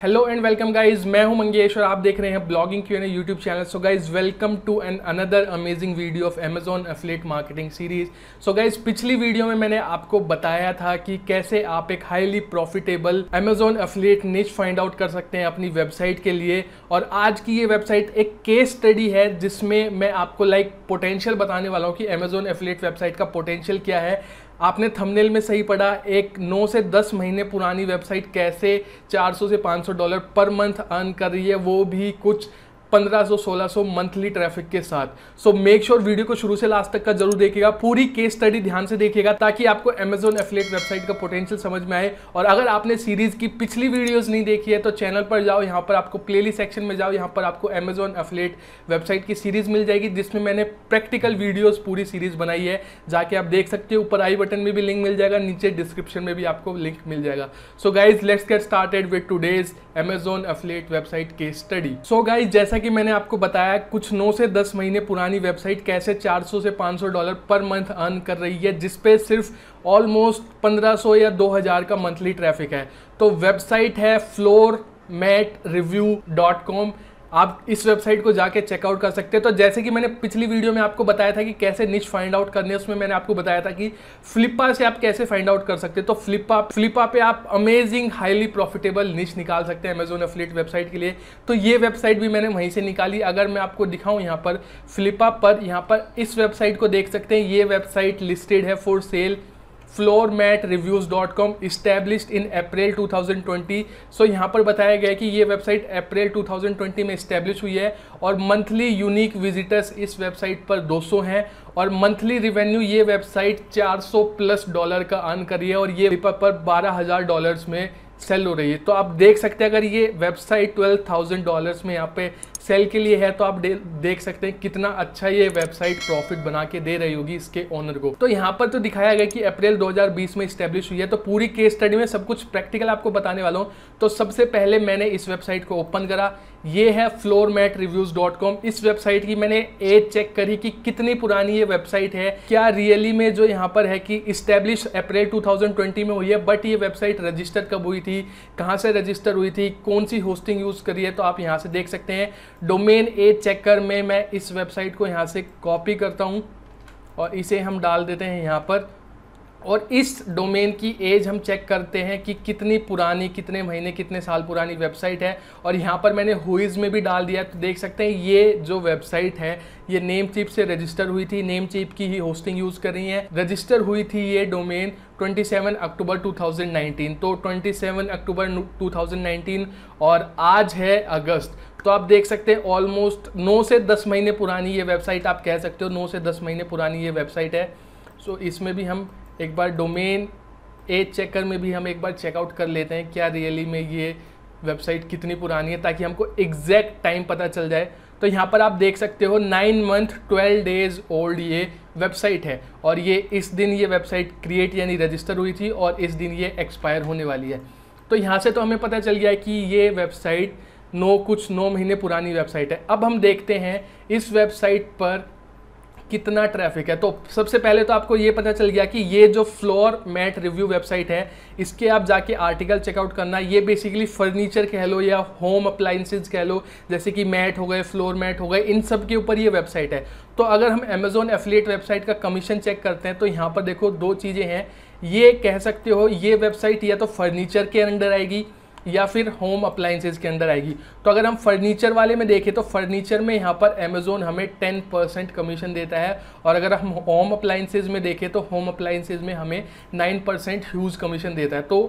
Hello and welcome guys मैं हूँ मंगेश और आप देख रहे हैं blogging queen YouTube channel so guys welcome to an another amazing video of Amazon affiliate marketing series so guys पिछली वीडियो में मैंने आपको बताया था कि कैसे आप एक highly profitable Amazon affiliate niche find out कर सकते हैं अपनी वेबसाइट के लिए. और आज की ये वेबसाइट एक केस स्टडी है जिसमें मैं आपको लाइक like, पोटेंशियल बताने वाला हूँ कि अमेजोन एफलेट वेबसाइट का पोटेंशियल क्या है. आपने थंबनेल में सही पढ़ा एक 9 से 10 महीने पुरानी वेबसाइट कैसे 400 से 500 डॉलर पर मंथ अर्न कर रही है वो भी कुछ 1500-1600 मंथली ट्रैफ़िक के साथ। सो मेक श्योर वीडियो को शुरू से लास्ट तक का ज़रूर देखिएगा। पूरी केस स्टडी ध्यान से देखिएगा, ताकि आपको अमेजोन एफलेट वेबसाइट का पोटेंशियल समझ में आए। और अगर आपने सीरीज़ की पिछली वीडियोस नहीं देखी है तो चैनल पर जाओ, यहाँ पर आपको प्ले सेक्शन में जाओ, यहाँ पर आपको अमेजोन एफलेट वेबसाइट की सीरीज़ मिल जाएगी, जिसमें मैंने प्रैक्टिकल वीडियोज़ पूरी सीरीज़ बनाई है, जाके आप देख सकते हो। ऊपर आई बटन में भी लिंक मिल जाएगा, नीचे डिस्क्रिप्शन में भी आपको लिंक मिल जाएगा। So guys let's get started with today's Amazon affiliate website के स्टडी सो गाइज़ जैसा कि मैंने आपको बताया, कुछ 9 से 10 महीने पुरानी वेबसाइट कैसे 400 से 500 डॉलर पर मंथ अर्न कर रही है जिसपे सिर्फ़ ऑलमोस्ट 1500 या 2000 का मंथली ट्रैफ़िक है। तो वेबसाइट है floor mat review dot com आप इस वेबसाइट को जाके चेकआउट कर सकते हैं। तो जैसे कि मैंने पिछली वीडियो में आपको बताया था कि कैसे निच फाइंड आउट करने उसमें मैंने आपको बताया था कि फ्लिपा से आप कैसे फाइंड आउट कर सकते हैं। तो फ्लिपा फ्लिपा पे आप अमेजिंग हाईली प्रॉफिटेबल निच निकाल सकते हैं अमेजोन एफलेट वेबसाइट के लिए। तो ये वेबसाइट भी मैंने वहीं से निकाली। अगर मैं आपको दिखाऊँ यहाँ पर फ्लिपा पर, यहाँ पर इस वेबसाइट को देख सकते हैं। ये वेबसाइट लिस्टेड है for sale floormatreviews.com established in April 2020 so so, यहाँ पर बताया गया है कि ये वेबसाइट अप्रैल 2020 में इस्टेब्लिश हुई है और मंथली यूनिक विजिटर्स इस वेबसाइट पर 200 हैं और मंथली रिवेन्यू ये वेबसाइट 400 प्लस डॉलर का अर्न कर रही है और ये पेपर पर बारह हज़ार डॉलर्स में सेल हो रही है। तो आप देख सकते हैं अगर ये वेबसाइट ट्वेल्व थाउज़ेंड डॉलर्स में यहाँ पे सेल के लिए है तो आप दे, देख सकते हैं कितना अच्छा ये वेबसाइट प्रॉफिट बना के दे रही होगी इसके ओनर को। तो यहाँ पर तो दिखाया गया कि अप्रैल 2020 में स्टेब्लिश हुई है तो पूरी केस स्टडी में सब कुछ प्रैक्टिकल आपको बताने वाला हूँ। तो सबसे पहले मैंने इस वेबसाइट को ओपन करा। ये है फ्लोर इस वेबसाइट की मैंने एज चेक करी कि कितनी पुरानी ये वेबसाइट है क्या रियली में जो यहाँ पर है कि इस्टेब्लिश अप्रैल 2020 में हुई है बट ये वेबसाइट रजिस्टर कब हुई थी कहाँ से रजिस्टर हुई थी कौन सी होस्टिंग यूज़ करी है तो आप यहाँ से देख सकते हैं। डोमेन एज चेकर में मैं इस वेबसाइट को यहाँ से कॉपी करता हूँ और इसे हम डाल देते हैं यहाँ पर। और इस डोमेन की एज हम चेक करते हैं कि कितनी पुरानी, कितने महीने, कितने साल पुरानी वेबसाइट है। और यहाँ पर मैंने हुईज़ में भी डाल दिया। तो देख सकते हैं, ये जो वेबसाइट है, ये नेम चिप से रजिस्टर हुई थी। नेम चिप की ही होस्टिंग यूज़ कर रही है। रजिस्टर हुई थी ये डोमेन 27 अक्टूबर 2019 तो 27 अक्टूबर 2019 और आज है अगस्त। तो आप देख सकते हैं ऑलमोस्ट 9 से 10 महीने पुरानी ये वेबसाइट आप कह सकते हो 9 से 10 महीने पुरानी ये वेबसाइट है। सो so, इसमें भी हम एक बार डोमेन एज चेकर में भी हम एक बार चेकआउट कर लेते हैं क्या रियली में ये वेबसाइट कितनी पुरानी है ताकि हमको एग्जैक्ट टाइम पता चल जाए। तो यहाँ पर आप देख सकते हो nine month twelve days old ये वेबसाइट है। और ये इस दिन ये वेबसाइट क्रिएट यानी रजिस्टर हुई थी और इस दिन ये एक्सपायर होने वाली है। तो यहाँ से तो हमें पता चल गया कि ये वेबसाइट नौ, कुछ नौ महीने पुरानी वेबसाइट है। अब हम देखते हैं इस वेबसाइट पर कितना ट्रैफ़िक है। तो सबसे पहले तो आपको ये पता चल गया कि ये जो फ्लोर मैट रिव्यू वेबसाइट है, इसके आप जाके आर्टिकल चेकआउट करना। ये बेसिकली फर्नीचर कह लो या होम अप्लाइंसेज कह लो, जैसे कि मैट हो गए फ्लोर मैट हो गए, इन सब के ऊपर ये वेबसाइट है। तो अगर हम अमेजोन एफिलिएट वेबसाइट का कमीशन चेक करते हैं तो यहाँ पर देखो दो चीज़ें हैं। ये कह सकते हो, ये वेबसाइट या तो फर्नीचर के अंडर आएगी या फिर होम अप्लाइंसेज के अंदर आएगी। तो अगर हम फर्नीचर वाले में देखें तो फर्नीचर में यहाँ पर अमेजोन हमें टेन परसेंट कमीशन देता है। और अगर हम होम अप्लाइंसेज में देखें तो होम अप्लाइंसेज में हमें नाइन परसेंट ह्यूज कमीशन देता है। तो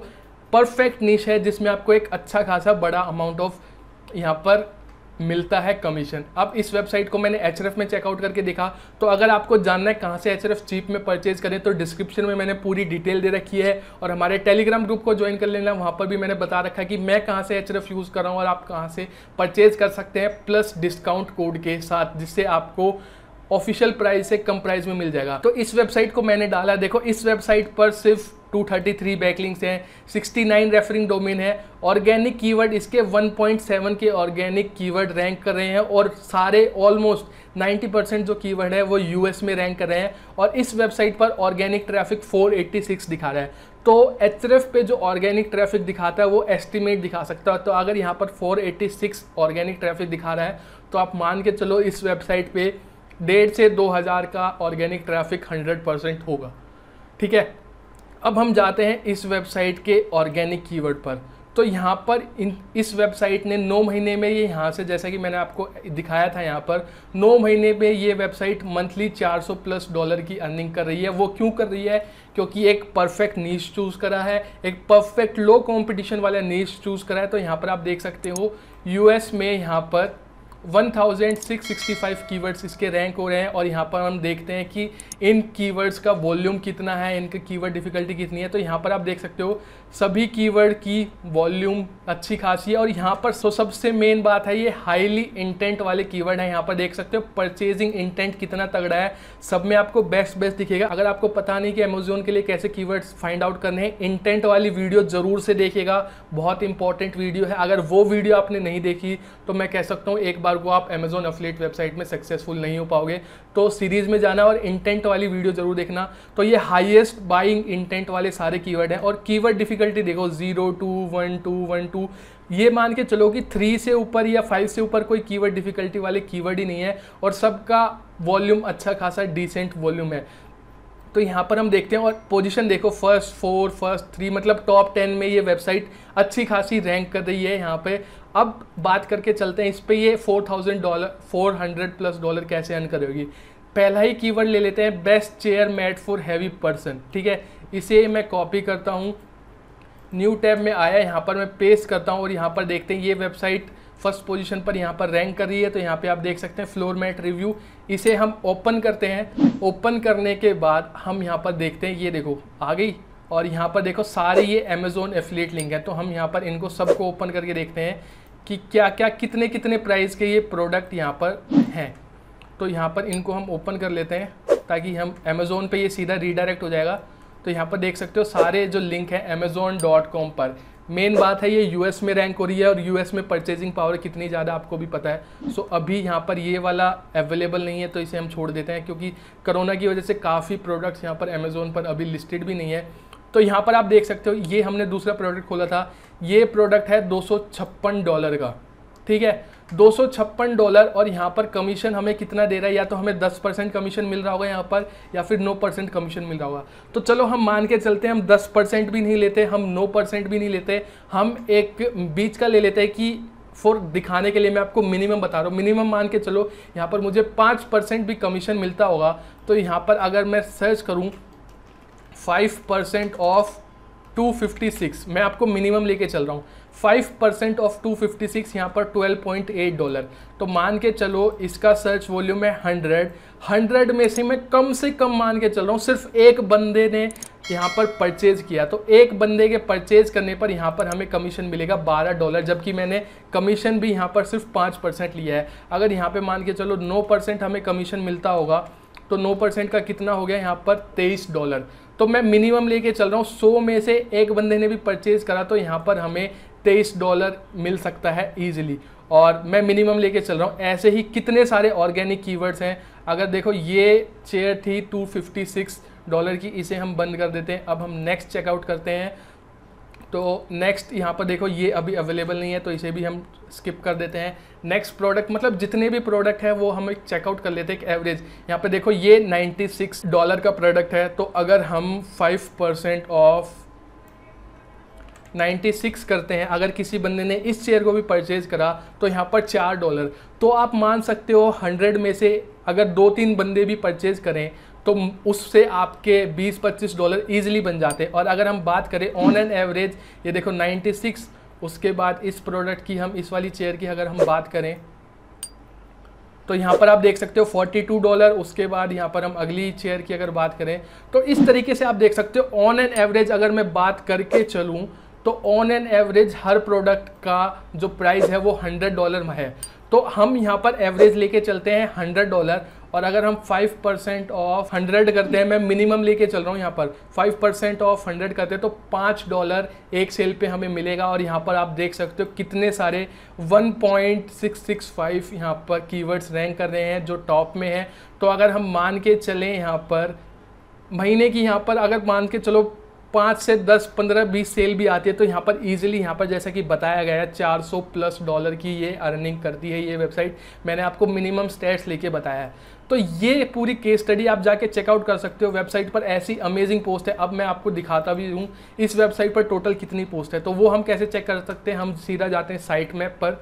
परफेक्ट निश है जिसमें आपको एक अच्छा खासा बड़ा अमाउंट ऑफ़ यहाँ पर मिलता है कमीशन अब इस वेबसाइट को मैंने एच में चेकआउट करके देखा तो अगर आपको जानना है कहाँ से एच चीप में परचेज करें तो डिस्क्रिप्शन में मैंने पूरी डिटेल दे रखी है और हमारे टेलीग्राम ग्रुप को ज्वाइन कर लेना। वहाँ पर भी मैंने बता रखा है कि मैं कहाँ से एच यूज़ कर रहा हूँ और आप कहाँ से परचेज कर सकते हैं प्लस डिस्काउंट कोड के साथ, जिससे आपको ऑफिशियल प्राइस से कम प्राइस में मिल जाएगा। तो इस वेबसाइट को मैंने डाला। देखो, इस वेबसाइट पर सिर्फ़ 233 बैकलिंग्स हैं 69 रेफरिंग डोमेन है। ऑर्गेनिक कीवर्ड इसके 1.7 के ऑर्गेनिक कीवर्ड रैंक कर रहे हैं और सारे ऑलमोस्ट 90 परसेंट जो कीवर्ड है वो यूएस में रैंक कर रहे हैं और इस वेबसाइट पर ऑर्गेनिक ट्रैफ़िक 486 दिखा रहा है। तो एच पे जो ऑर्गेनिक ट्रैफ़िक दिखाता है वो एस्टिमेट दिखा सकता है। तो अगर यहाँ पर 486 ऑर्गेनिक ट्रैफ़िक दिखा रहा है तो आप मान के चलो इस वेबसाइट पे डेढ़ से दो हज़ार का ऑर्गेनिक ट्रैफ़िक हंड्रेड परसेंट होगा। ठीक है? अब हम जाते हैं इस वेबसाइट के ऑर्गेनिक कीवर्ड पर। तो यहाँ पर इन, इस वेबसाइट ने नौ महीने में ये यहाँ से, जैसा कि मैंने आपको दिखाया था यहाँ पर, नौ महीने में ये वेबसाइट मंथली 400 प्लस डॉलर की अर्निंग कर रही है। वो क्यों कर रही है? क्योंकि एक परफेक्ट नीच चूज़ करा है, एक परफेक्ट लो कंपटीशन वाला नीच चूज़ करा है। तो यहाँ पर आप देख सकते हो, यूएस में यहाँ पर 1665 कीवर्ड्स इसके रैंक हो रहे हैं और यहाँ पर हम देखते हैं कि इन कीवर्ड्स का वॉल्यूम कितना है, इनकी कीवर्ड डिफ़िकल्टी कितनी है। तो यहाँ पर आप देख सकते हो, सभी कीवर्ड की वॉल्यूम अच्छी खासी है और यहाँ पर सो सबसे मेन बात है, ये हाईली इंटेंट वाले कीवर्ड हैं। यहाँ पर देख सकते हो परचेजिंग इंटेंट कितना तगड़ा है। सब में आपको बेस्ट बेस्ट दिखेगा। अगर आपको पता नहीं कि अमेजोन के लिए कैसे कीवर्ड्स फाइंड आउट करने हैं इंटेंट वाली वीडियो ज़रूर से देखेगा बहुत इंपॉर्टेंट वीडियो है। अगर वो वीडियो आपने नहीं देखी तो मैं कह सकता हूँ, एक बार को आप अमेजोन अफलेट वेबसाइट में सक्सेसफुल नहीं हो पाओगे। तो सीरीज़ में जाना और इंटेंट वाली वीडियो ज़रूर देखना। तो ये हाईएस्ट बाइंग इंटेंट वाले सारे कीवर्ड हैं और कीवर्ड डिफिकल्टी देखो zero to one two one two ये मान के चलो कि थ्री से ऊपर या फाइव से ऊपर कोई कीवर्ड डिफिकल्टी वाले कीवर्ड ही नहीं है और सबका वॉल्यूम अच्छा खासा डिसेंट वॉल्यूम है। तो यहाँ पर हम देखते हैं और पोजीशन देखो फ़र्स्ट फोर फ़र्स्ट थ्री मतलब टॉप टेन में ये वेबसाइट अच्छी खासी रैंक कर रही है यहाँ पे। अब बात करके चलते हैं, इस पर ये four thousand dollar four hundred plus dollar कैसे अर्न करेगी? पहला ही कीवर्ड ले लेते हैं best chair mat for heavy person ठीक है? इसे मैं कॉपी करता हूँ। न्यू टैब में आया, यहाँ पर मैं पेस्ट करता हूँ और यहाँ पर देखते हैं, ये वेबसाइट फ़र्स्ट पोजीशन पर यहाँ पर रैंक कर रही है तो यहाँ पे आप देख सकते हैं फ्लोर मैट रिव्यू। इसे हम ओपन करते हैं। ओपन करने के बाद हम यहाँ पर देखते हैं, ये देखो, आ गई। और यहाँ पर देखो, सारे ये अमेजोन एफिलेट लिंक है तो हम यहाँ पर इनको सबको ओपन करके देखते हैं कि क्या क्या कितने कितने प्राइस के ये प्रोडक्ट यहाँ पर हैं। तो यहाँ पर इनको हम ओपन कर लेते हैं, ताकि हम अमेज़ोन पे ये सीधा रीडायरेक्ट हो जाएगा। तो यहाँ पर देख सकते हो, सारे जो लिंक हैं अमेज़ोन डॉट कॉम पर। मेन बात है ये यूएस में रैंक हो रही है और यूएस में परचेजिंग पावर कितनी ज़्यादा आपको भी पता है। सो so, अभी यहाँ पर ये वाला अवेलेबल नहीं है तो इसे हम छोड़ देते हैं क्योंकि कोरोना की वजह से काफ़ी प्रोडक्ट्स यहाँ पर अमेज़ोन पर अभी लिस्टेड भी नहीं है। तो यहाँ पर आप देख सकते हो ये हमने दूसरा प्रोडक्ट खोला था। ये प्रोडक्ट है दो सौ छप्पन डॉलर का ठीक है? दो सौ छप्पन डॉलर और यहाँ पर कमीशन हमें कितना दे रहा है? या तो हमें 10 परसेंट कमीशन मिल रहा होगा यहाँ पर, या फिर 9 परसेंट कमीशन मिल रहा होगा। तो चलो हम मान के चलते हैं, हम 10 परसेंट भी नहीं लेते, हम 9 परसेंट भी नहीं लेते। हम एक बीच का ले लेते हैं कि फॉर दिखाने के लिए मैं आपको मिनिमम बता रहा हूँ। मिनिमम मान के चलो, यहाँ पर मुझे पाँच परसेंट भी कमीशन मिलता होगा। तो यहाँ पर अगर मैं सर्च करूँ फाइव परसेंट ऑफ़ 256 मैं आपको मिनिमम लेके चल रहा हूँ। फाइव परसेंट ऑफ़ 256 सिक्स यहाँ पर 12.8 डॉलर तो मान के चलो, इसका सर्च वॉल्यूम है 100 100 में से मैं कम से कम मान के चल रहा हूँ, सिर्फ़ एक बंदे ने यहाँ पर परचेज किया। तो एक बंदे के परचेज करने पर यहाँ पर हमें कमीशन मिलेगा 12 डॉलर जबकि मैंने कमीशन भी यहाँ पर सिर्फ़ 5 परसेंट लिया है। अगर यहाँ पे मान के चलो नौ परसेंट हमें कमीशन मिलता होगा तो नौ परसेंट का कितना हो गया यहाँ पर 23 डॉलर तो मैं मिनिमम लेके चल रहा हूँ, सौ में से एक बंदे ने भी परचेज करा तो यहाँ पर हमें तेईस डॉलर मिल सकता है ईजिली और मैं मिनिमम लेके चल रहा हूँ। ऐसे ही कितने सारे ऑर्गेनिक कीवर्ड्स हैं? अगर देखो, ये चेयर थी 256 डॉलर की, इसे हम बंद कर देते हैं। अब हम नेक्स्ट चेकआउट करते हैं। तो नेक्स्ट यहाँ पर देखो, ये अभी अवेलेबल नहीं है तो इसे भी हम स्किप कर देते हैं। नेक्स्ट प्रोडक्ट मतलब जितने भी प्रोडक्ट है, वो हम एक चेकआउट कर लेते हैं, एक एवरेज यहाँ पर देखो, ये 96 डॉलर का प्रोडक्ट है। तो अगर हम 5 परसेंट ऑफ़ 96 करते हैं। अगर किसी बंदे ने इस शेयर को भी परचेज करा तो यहाँ पर चार डॉलर तो आप मान सकते हो 100 में से अगर दो तीन बंदे भी परचेज करें तो उससे आपके 20-25 डॉलर ईजिली बन जाते हैं। और अगर हम बात करें ऑन एन एवरेज ये देखो 96 उसके बाद इस प्रोडक्ट की हम, इस वाली चेयर की अगर हम बात करें तो यहाँ पर आप देख सकते हो 42 डॉलर उसके बाद यहाँ पर हम अगली चेयर की अगर बात करें तो इस तरीके से आप देख सकते हो ऑन एन एवरेज अगर मैं बात करके चलूँ तो ऑन एन एवरेज हर प्रोडक्ट का जो प्राइस है वो 100 डॉलर में है। तो हम यहाँ पर एवरेज लेके चलते हैं 100 डॉलर और अगर हम 5 परसेंट ऑफ़ हंड्रेड करते हैं, मैं मिनिमम लेके चल रहा हूँ यहाँ पर। 5 परसेंट ऑफ़ हंड्रेड करते हैं तो पाँच डॉलर एक सेल पे हमें मिलेगा और यहाँ पर आप देख सकते हो कितने सारे 1.665 यहाँ पर कीवर्ड्स रैंक कर रहे हैं जो टॉप में है। तो अगर हम मान के चलें यहाँ पर, महीने की यहाँ पर अगर मान के चलो पाँच से दस, पंद्रह, बीस सेल भी आती है तो यहाँ पर इजीली यहाँ पर जैसा कि बताया गया है 400 प्लस डॉलर की ये अर्निंग करती है ये वेबसाइट मैंने आपको मिनिमम स्टेट्स लेके बताया है। तो ये पूरी केस स्टडी आप जाके चेकआउट कर सकते हो। वेबसाइट पर ऐसी अमेजिंग पोस्ट है। अब मैं आपको दिखाता भी हूँ, इस वेबसाइट पर टोटल कितनी पोस्ट है। तो वो हम कैसे चेक कर सकते हैं? हम सीधा जाते हैं साइट मैप पर।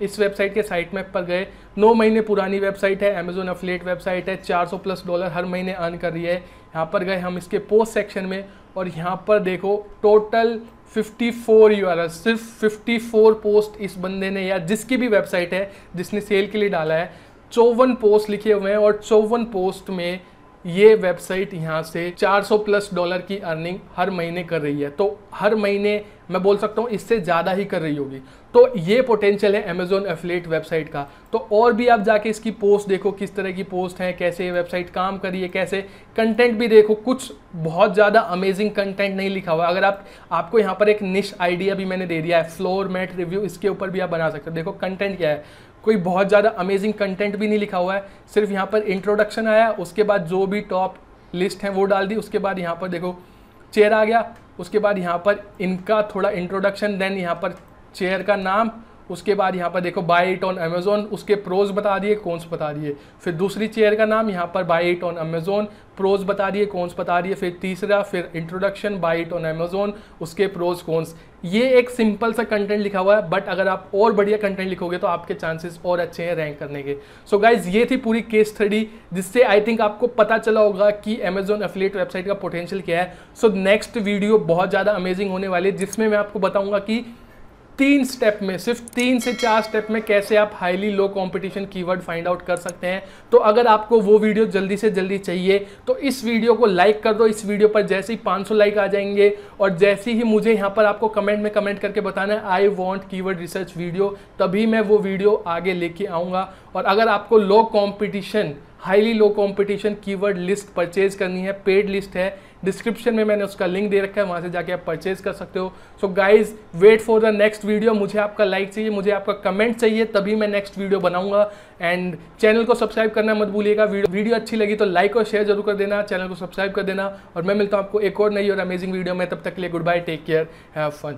इस वेबसाइट के साइट मैप पर गए। नौ महीने पुरानी वेबसाइट है अमेजोन अफलेट वेबसाइट है 400 प्लस डॉलर हर महीने अर्न कर रही है। यहाँ पर गए हम इसके पोस्ट सेक्शन में और यहाँ पर देखो टोटल 54 यू आर सिर्फ़ 54 पोस्ट इस बंदे ने या जिसकी भी वेबसाइट है, जिसने सेल के लिए डाला है, चौवन पोस्ट लिखे हुए हैं और चौवन पोस्ट में ये वेबसाइट यहाँ से 400 प्लस डॉलर की अर्निंग हर महीने कर रही है। तो हर महीने, मैं बोल सकता हूँ, इससे ज़्यादा ही कर रही होगी। तो ये पोटेंशियल है अमेजोन एफिलेट वेबसाइट का। तो और भी आप जाके इसकी पोस्ट देखो, किस तरह की पोस्ट है, कैसे ये वेबसाइट काम करी है, कैसे कंटेंट भी देखो, कुछ बहुत ज़्यादा अमेजिंग कंटेंट नहीं लिखा हुआ अगर आप, आपको यहाँ पर एक निश आइडिया भी मैंने दे दिया है फ्लोर मैट रिव्यू इसके ऊपर भी आप बना सकते हो। देखो कंटेंट क्या है, कोई बहुत ज़्यादा अमेजिंग कंटेंट भी नहीं लिखा हुआ है, सिर्फ़ यहाँ पर इंट्रोडक्शन आया, उसके बाद जो भी टॉप लिस्ट है वो डाल दी, उसके बाद यहाँ पर देखो चेयर आ गया, उसके बाद यहाँ पर इनका थोड़ा इंट्रोडक्शन देन यहाँ पर चेयर का नाम, उसके बाद यहाँ पर देखो बाई इट ऑन अमेजोन उसके प्रोज बता दिए कौन बता दिए। फिर दूसरी चेयर का नाम, यहाँ पर buy it on Amazon pros बता दिए कौन बता दिए। फिर तीसरा, फिर introduction buy it on Amazon उसके प्रोज कौनस ये एक सिंपल सा कंटेंट लिखा हुआ है बट अगर आप और बढ़िया कंटेंट लिखोगे तो आपके चांसेस और अच्छे हैं रैंक करने के। सो so गाइज़ ये थी पूरी केस स्टडी जिससे आई थिंक आपको पता चला होगा कि अमेजोन एफिलेट वेबसाइट का पोटेंशियल क्या है। सो नेक्स्ट वीडियो बहुत ज़्यादा अमेजिंग होने वाली है, जिसमें मैं आपको बताऊँगा कि तीन स्टेप में, सिर्फ़ तीन से चार स्टेप में कैसे आप highly low competition keyword find out कर सकते हैं। तो अगर आपको वो वीडियो जल्दी से जल्दी चाहिए तो इस वीडियो को लाइक कर दो। इस वीडियो पर जैसे ही 500 लाइक आ जाएँगे और जैसे ही मुझे यहाँ पर आपको कमेंट में कमेंट करके बताना है I want keyword research video तभी मैं वो वीडियो आगे लेके आऊँगा। और अगर आपको low competition highly low competition keyword list purchase करनी है पेड लिस्ट है डिस्क्रिप्शन में मैंने उसका लिंक दे रखा है, वहाँ से जाके आप परचेज कर सकते हो। So guys wait for the next video मुझे आपका लाइक चाहिए, मुझे आपका कमेंट चाहिए, तभी मैं नेक्स्ट वीडियो बनाऊँगा। एंड चैनल को सब्सक्राइब करना मत भूलिएगा। वीडियो अच्छी लगी तो लाइक और शेयर ज़रूर कर देना। चैनल को सब्सक्राइब कर देना। और मैं मिलता हूँ आपको एक और नई और अमेजिंग वीडियो में। तब तक के लिए goodbye take care have fun